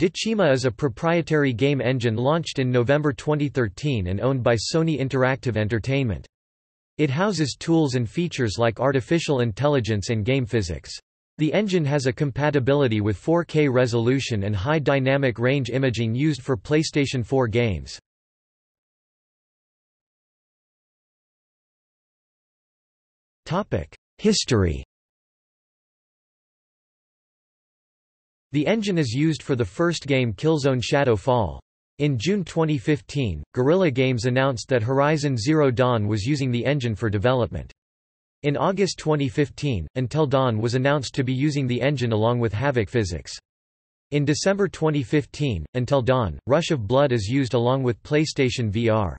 Decima is a proprietary game engine launched in November 2013 and owned by Sony Interactive Entertainment. It houses tools and features like artificial intelligence and game physics. The engine has a compatibility with 4K resolution and high dynamic range imaging used for PlayStation 4 games. History The engine is used for the first game Killzone Shadow Fall. In June 2015, Guerrilla Games announced that Horizon Zero Dawn was using the engine for development. In August 2015, Until Dawn was announced to be using the engine along with Havok Physics. In December 2015, Until Dawn, Rush of Blood is used along with PlayStation VR.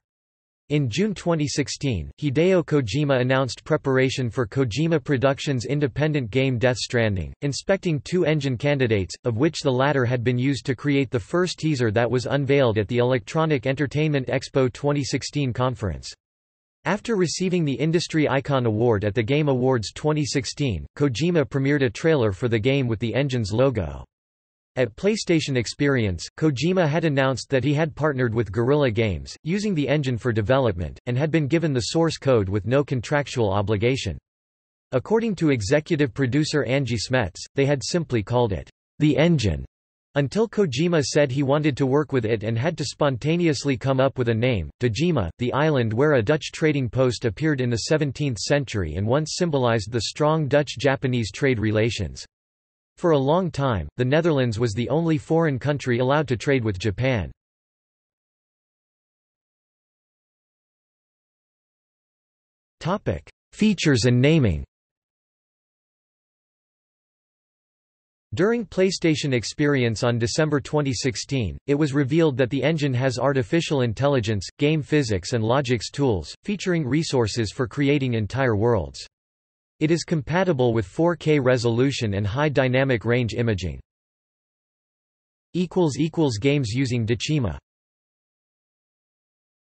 In June 2016, Hideo Kojima announced preparation for Kojima Productions' independent game Death Stranding, inspecting two engine candidates, of which the latter had been used to create the first teaser that was unveiled at the Electronic Entertainment Expo 2016 conference. After receiving the Industry Icon Award at the Game Awards 2016, Kojima premiered a trailer for the game with the engine's logo. At PlayStation Experience, Kojima had announced that he had partnered with Guerrilla Games, using the engine for development, and had been given the source code with no contractual obligation. According to executive producer Angie Smets, they had simply called it, the engine, until Kojima said he wanted to work with it and had to spontaneously come up with a name, Dejima, the island where a Dutch trading post appeared in the 17th century and once symbolized the strong Dutch-Japanese trade relations. For a long time, the Netherlands was the only foreign country allowed to trade with Japan. Features and naming During PlayStation Experience on December 2016, it was revealed that the engine has artificial intelligence, game physics and logics tools, featuring resources for creating entire worlds. It is compatible with 4K resolution and high dynamic range imaging. Games using Decima